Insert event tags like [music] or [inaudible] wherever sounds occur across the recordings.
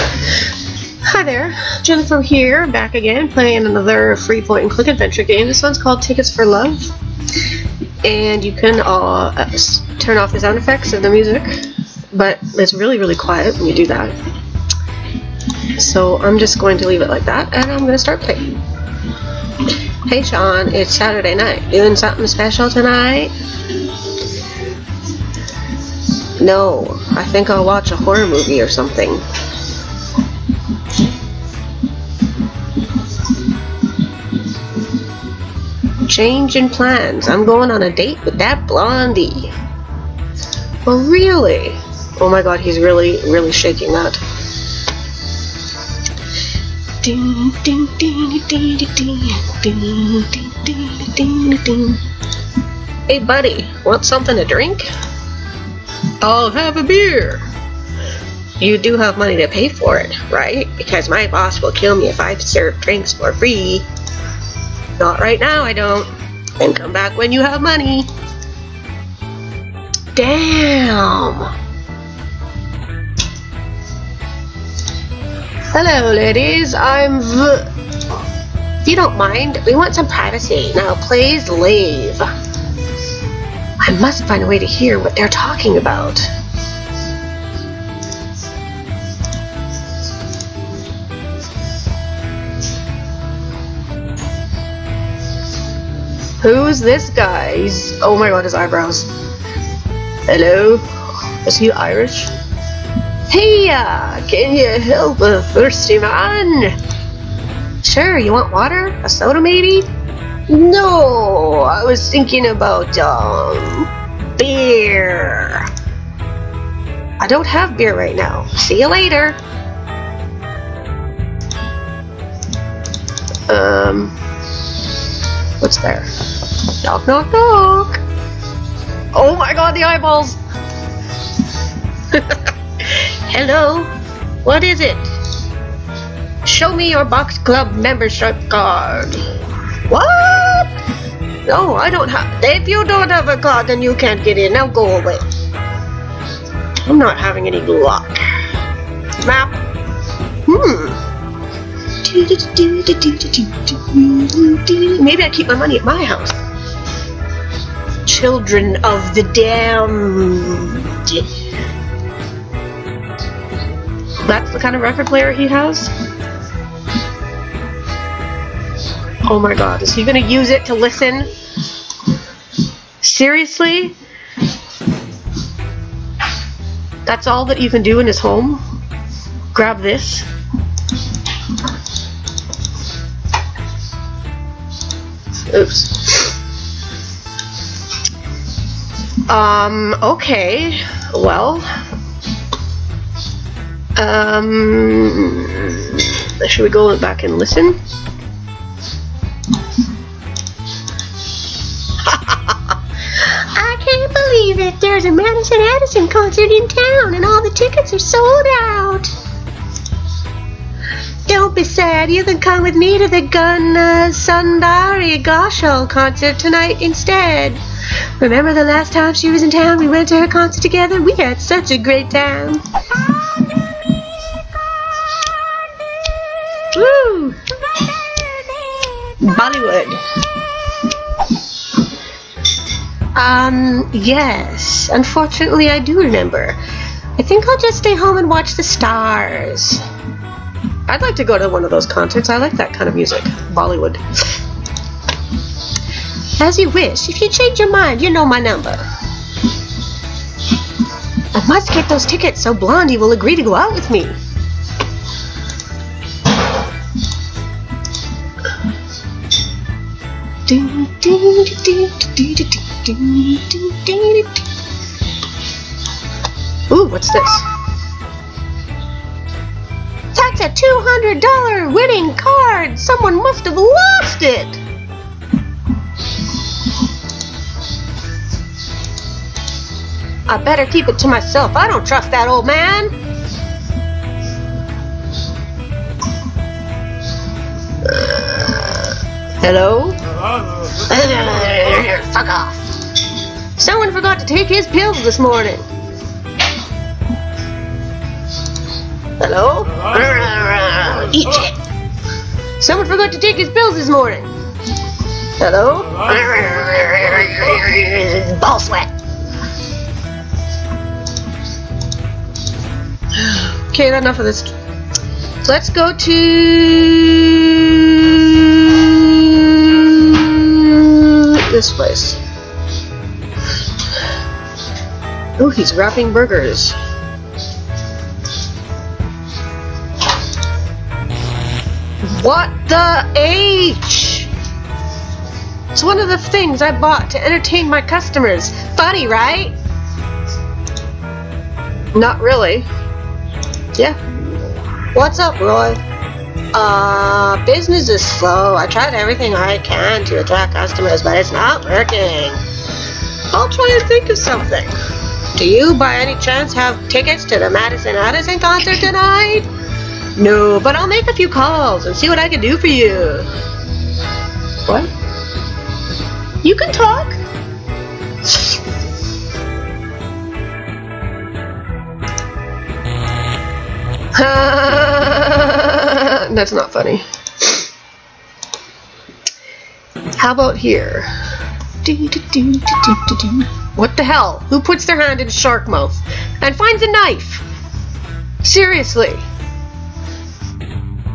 [laughs] Hi there, Jennifer here, back again, playing another free point and click adventure game. This one's called Tickets for Love, and you can uh, turn off the sound effects of the music, but it's really, really quiet when you do that. So I'm just going to leave it like that, and I'm going to start playing. Hey Sean, it's Saturday night. Doing something special tonight? No, I think I'll watch a horror movie or something. Change in plans. I'm going on a date with that blondie. Oh, really? Oh my god, he's really, really shaking that. Hey, buddy, want something to drink? I'll have a beer. You do have money to pay for it, right? Because my boss will kill me if I serve drinks for free. Not right now, I don't. And come back when you have money. Damn. Hello, ladies. I'm. If you don't mind, we want some privacy. Now, please leave. I must find a way to hear what they're talking about. Who's this guy? He's, oh my god, his eyebrows. Hello? Is he Irish? Hey, can you help a thirsty man? Sure, you want water? A soda maybe? No, I was thinking about, um, beer. I don't have beer right now. See you later. Um, what's there? Knock, knock, knock. Oh my god, the eyeballs! [laughs] Hello? What is it? Show me your box club membership card. What? No, I don't have. If you don't have a card, then you can't get in. Now go away. I'm not having any luck. Map. Hmm. Maybe I keep my money at my house. Children of the damned. That's the kind of record player he has? Oh my god, is he gonna use it to listen? Seriously? That's all that you can do in his home? Grab this? Oops. Um, okay. Well. Um, should we go back and listen? I can't believe it. There's a Madison Addison concert in town and all the tickets are sold out. Don't be sad. You can come with me to the Gun Sundari Ghoshal concert tonight instead. Remember the last time she was in town? We went to her concert together. We had such a great time. Woo! Bollywood. Um, yes. Unfortunately, I do remember. I think I'll just stay home and watch the stars. I'd like to go to one of those concerts. I like that kind of music. Bollywood. As you wish. If you change your mind, you know my number. I must get those tickets so Blondie will agree to go out with me. Ooh, what's this? That's a $200 winning card! Someone must have lost it! I better keep it to myself. I don't trust that old man. Hello? Fuck off. Someone forgot to take his pills this morning. Hello? Eat shit. Someone forgot to take his pills this morning. Hello? Ball sweat. Okay, enough of this. Let's go to this place. Oh, he's wrapping burgers. What the H? It's one of the things I bought to entertain my customers. Funny, right? Not really. Yeah. What's up, Roy? Uh, business is slow. I tried everything I can to attract customers, but it's not working. I'll try and think of something. Do you, by any chance, have tickets to the Madison Addison concert tonight? No, but I'll make a few calls and see what I can do for you. What? You can talk. [laughs] That's not funny. How about here? What the hell? Who puts their hand in shark mouth and finds a knife? Seriously.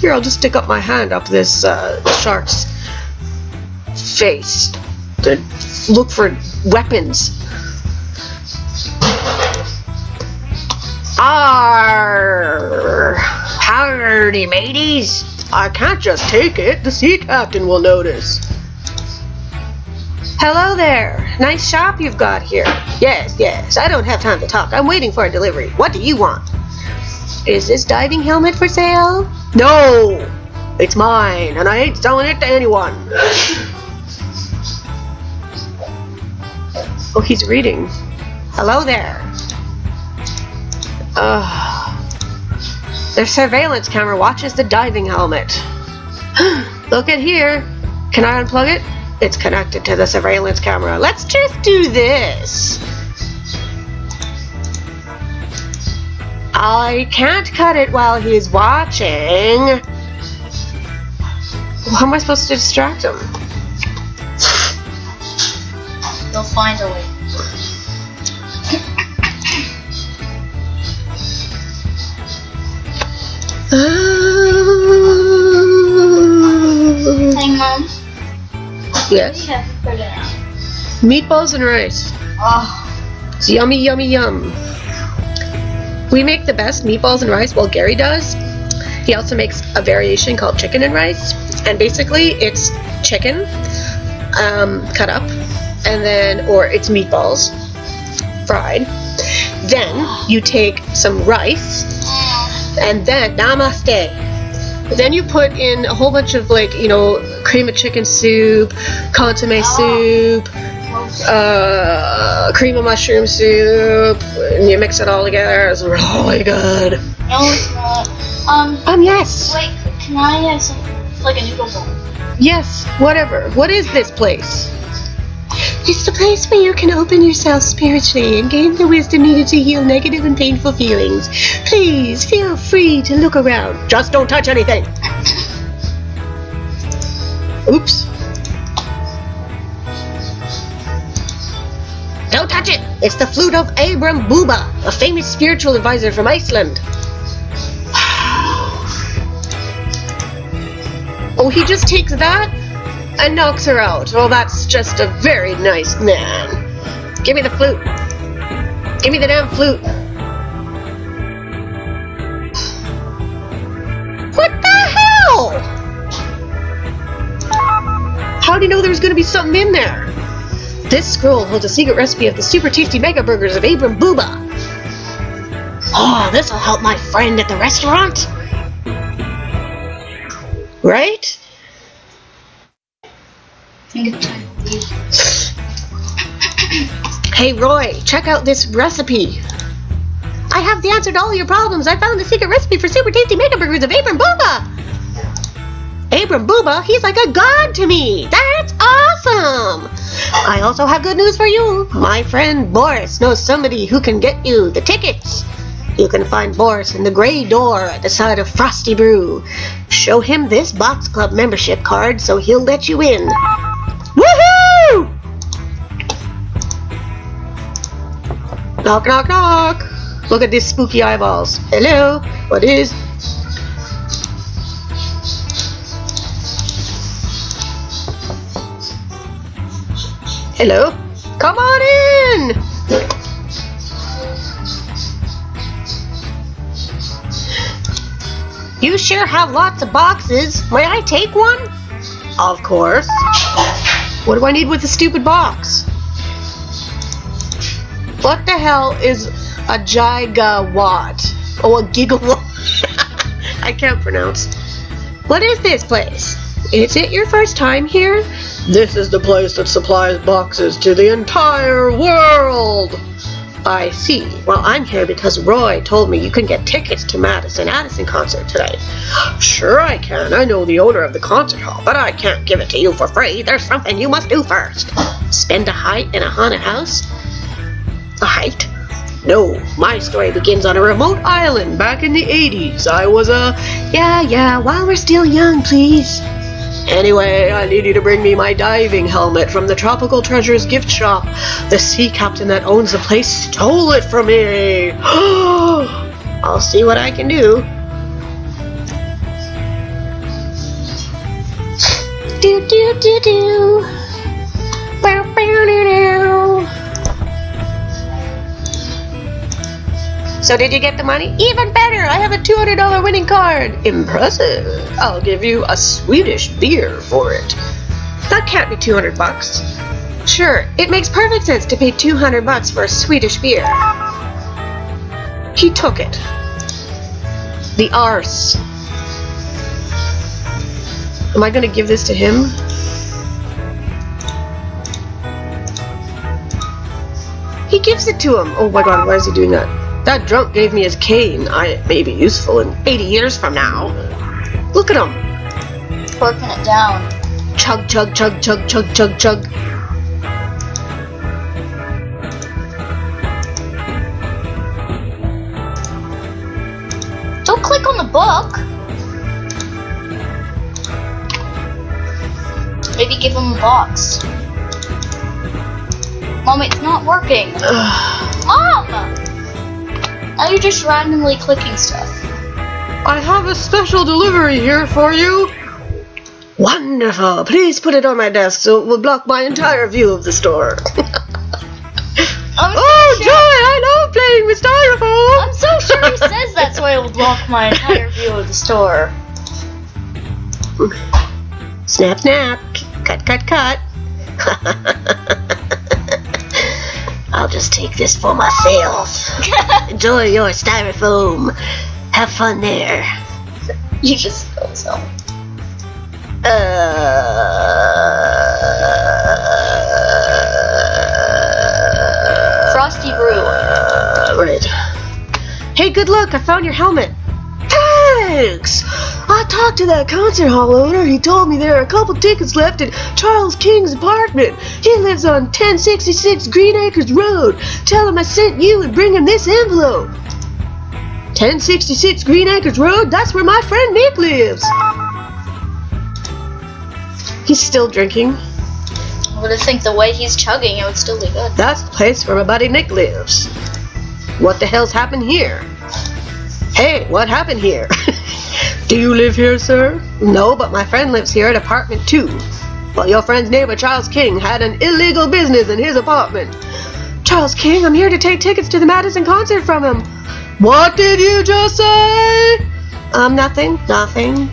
Here, I'll just stick up my hand up this uh, shark's face to look for weapons. Arr! Howdy, mateys! I can't just take it. The sea captain will notice. Hello there. Nice shop you've got here. Yes, yes. I don't have time to talk. I'm waiting for a delivery. What do you want? Is this diving helmet for sale? No! It's mine, and I ain't selling it to anyone. Oh, he's reading. Hello there. Uh, their surveillance camera watches the diving helmet. [gasps] Look at here. Can I unplug it? It's connected to the surveillance camera. Let's just do this. I can't cut it while he's watching. How am I supposed to distract him? You'll find a way. Mom. What yes. you have for dinner? Meatballs and rice. Oh, It's yummy, yummy, yum. We make the best meatballs and rice. Well, Gary does. He also makes a variation called chicken and rice, and basically it's chicken um, cut up, and then or it's meatballs fried. Then you take some rice, and then namaste. Then you put in a whole bunch of like you know cream of chicken soup, consomme soup, uh, cream of mushroom soup, and you mix it all together. It's really good. no, not. Um, Um, yes, wait, can I have some, like a noodle bowl? yes, whatever. What is this place? It's the place where you can open yourself spiritually and gain the wisdom needed to heal negative and painful feelings. Please feel free to look around. Just don't touch anything. Oops. Don't touch it! It's the flute of Abram Buba, a famous spiritual advisor from Iceland. Oh, he just takes that and knocks her out. Oh, that's just a very nice man. Give me the flute. Give me the damn flute. What the hell? How do you know there's going to be something in there? This scroll holds a secret recipe of the super tasty mega burgers of Abram Booba. Oh, this'll help my friend at the restaurant. Right? I think it's time to leave. Hey Roy, check out this recipe. I have the answer to all your problems. I found the secret recipe for super tasty mega burgers of Abram Booba. Abram Booba, he's like a god to me. That's awesome. I also have good news for you. My friend Boris knows somebody who can get you the tickets. You can find Boris in the gray door at the side of Frosty Brew. Show him this Box Club membership card so he'll let you in. Knock, knock, knock. Look at these spooky eyeballs. Hello, what is? Hello? Come on in! You sure have lots of boxes. May I take one? Of course. What do I need with the stupid box? What the hell is a gigawatt? Oh, a gigawatt. [laughs] I can't pronounce. What is this place? Is it your first time here? This is the place that supplies boxes to the entire world. I see. Well, I'm here because Roy told me you can get tickets to Madison Addison concert today. Sure I can. I know the owner of the concert hall, but I can't give it to you for free. There's something you must do first. Spend a night in a haunted house? Height? No, my story begins on a remote island back in the 80s. I was a. Yeah, yeah, while we're still young, please. Anyway, I need you to bring me my diving helmet from the Tropical Treasures gift shop. The sea captain that owns the place stole it from me. [gasps] I'll see what I can do. Do do do do. So did you get the money? Even better, I have a $200 winning card. Impressive. I'll give you a Swedish beer for it. That can't be 200 bucks. Sure, it makes perfect sense to pay 200 bucks for a Swedish beer. He took it. The arse. Am I going to give this to him? He gives it to him. Oh my god, why is he doing that? That drunk gave me his cane. I it may be useful in 80 years from now. Look at him. Working it down. Chug, chug, chug, chug, chug, chug, chug. Don't click on the book. Maybe give him a box. Mom, it's not working. [sighs] Mom! Now you're just randomly clicking stuff. I have a special delivery here for you. Wonderful. Please put it on my desk so it will block my entire view of the store. [laughs] I'm oh, so joy! I love playing with styrofoam. I'm so sure he says that, so I will block my entire view of the store. Snap, snap. Cut, cut, cut. [laughs] I'll just take this for myself. [laughs] Enjoy your styrofoam. Have fun there. you just spilled some. Uh, Frosty Brew. uh, right. Hey, good luck. I found your helmet. Thanks. I talked to that concert hall owner. He told me there are a couple tickets left at Charles King's apartment. He lives on 1066 Green Acres Road. Tell him I sent you and bring him this envelope. 1066 Green Acres Road? That's where my friend Nick lives. He's still drinking. I would have think the way he's chugging, it would still be good. That's the place where my buddy Nick lives. What the hell's happened here? Hey, what happened here? [laughs] Do you live here, sir? No, but my friend lives here at apartment two. Well, your friend's neighbor Charles King had an illegal business in his apartment. Charles King, I'm here to take tickets to the Madison concert from him. What did you just say? Um, nothing, nothing.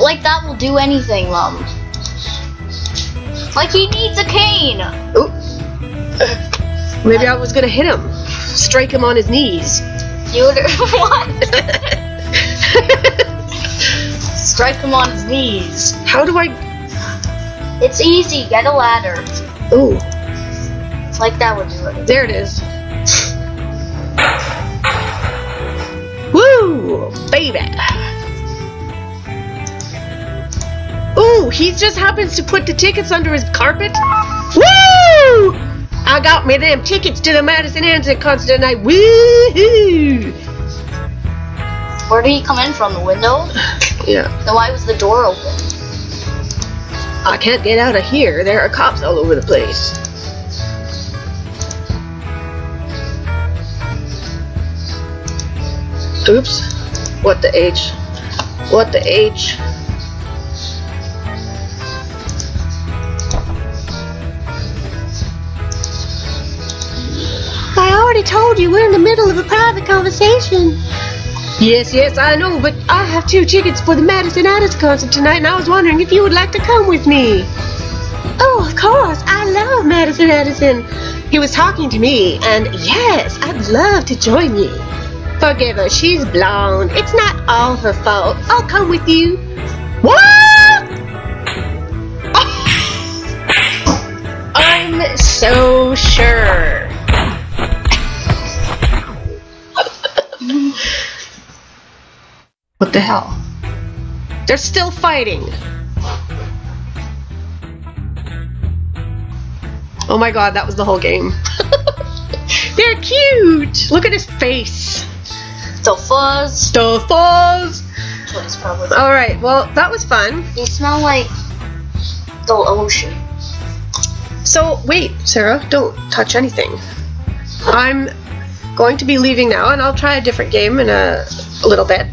Like that will do anything, Mom. Like he needs a cane. Ooh. Maybe I was gonna hit him. Strike him on his knees. You would [laughs] what? Strike him on his knees. How do I... It's easy. Get a ladder. Ooh, Like that would do it. there it is. Woo! Baby! Ooh, he just happens to put the tickets under his carpet. Woo! I got me them tickets to the Madison Anderson concert tonight. Woo! Where did he come in from? The window? [sighs] Yeah. Then why was the door open? I can't get out of here. There are cops all over the place. Oops. What the H? What the H? Already told you we're in the middle of a private conversation. Yes, yes, I know, but I have two tickets for the Madison Addis concert tonight, and I was wondering if you would like to come with me. Oh, of course. I love Madison Addison. He was talking to me, and yes, I'd love to join you. Forgive her, she's blonde. It's not all her fault. I'll come with you. What? [laughs] I'm so sure. What the hell? They're still fighting. Oh my god, that was the whole game. [laughs] They're cute! Look at his face. The fuzz. The fuzz! Alright, well, that was fun. They smell like the ocean. So, wait, Sarah, don't touch anything. I'm going to be leaving now, and I'll try a different game in a, a little bit.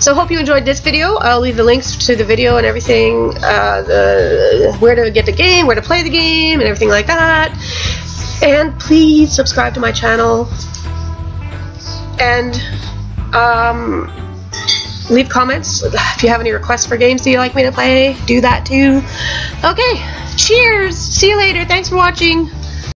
So, I hope you enjoyed this video. I'll leave the links to the video and everything, uh, the, where to get the game, where to play the game, and everything like that. And please subscribe to my channel. And, um, leave comments [laughs] if you have any requests for games that you like me to play. Do that too. Okay, cheers. See you later. Thanks for watching.